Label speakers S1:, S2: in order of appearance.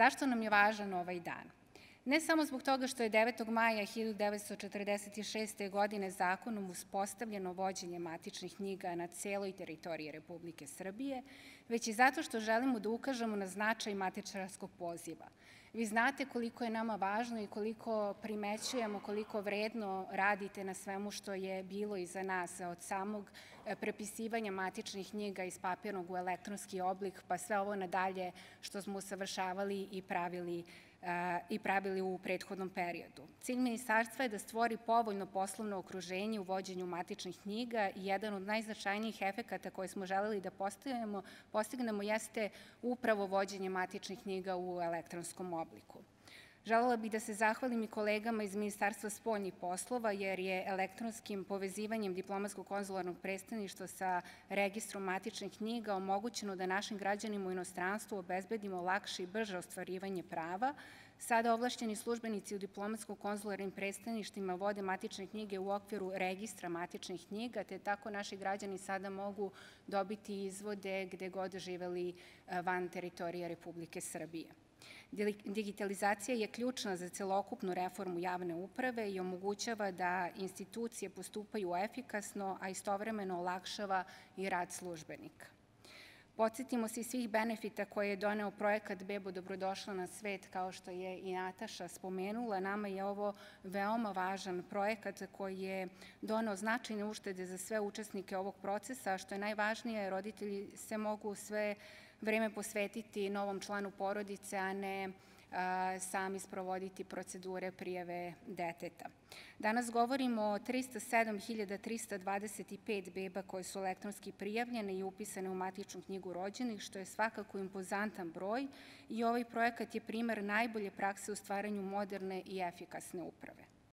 S1: Zašto nam je važan ovaj dan? Ne samo zbog toga što je 9. maja 1946. godine zakonom uspostavljeno vođenje matičnih knjiga na celoj teritoriji Republike Srbije, već i zato što želimo da ukažemo na značaj matičarskog poziva. Vi znate koliko je nama važno i koliko primećujemo, koliko vredno radite na svemu što je bilo iza nas od samog e, prepisivanja matičnih knjiga iz papirnog u elektronski oblik, pa sve ovo nadalje što smo usavršavali i pravili i pravili u prethodnom periodu. Cilj ministarstva je da stvori povoljno poslovno okruženje u vođenju matičnih knjiga i jedan od najznačajnijih efekata koje smo želeli da postignemo, jeste upravo vođenje matičnih knjiga u elektronskom obliku. Želela bih da se zahvalim i kolegama iz Ministarstva spoljnih poslova, jer je elektronskim povezivanjem diplomatsko-konzularnog predstavništva sa registrom matičnih knjiga omogućeno da našim građanima u inostranstvu obezbedimo lakše i brže ostvarivanje prava. Sada ovlašćeni službenici u diplomatsko-konzularnim predstavništvima vode matične knjige u okviru registra matičnih knjiga, te tako naši građani sada mogu dobiti izvode gde god živeli eh, van teritorije Republike Srbije. Digitalizacija je ključna za celokupnu reformu javne uprave i omogućava da institucije postupaju efikasno, a istovremeno olakšava i rad službenika. Podsjetimo se i svih benefita koje je doneo projekat Bebo dobrodošla na svet, kao što je i Nataša spomenula. Nama je ovo veoma važan projekat koji je doneo značajne uštede za sve učesnike ovog procesa, što je najvažnije, roditelji se mogu sve vreme posvetiti novom članu porodice, a ne sami sprovoditi procedure prijeve deteta. Danas govorimo o 307.325 beba koje su elektronski prijavljene i upisane u matičnu knjigu rođenih, što je svakako impozantan broj i ovaj projekat je primer najbolje prakse u stvaranju moderne i efikasne uprave.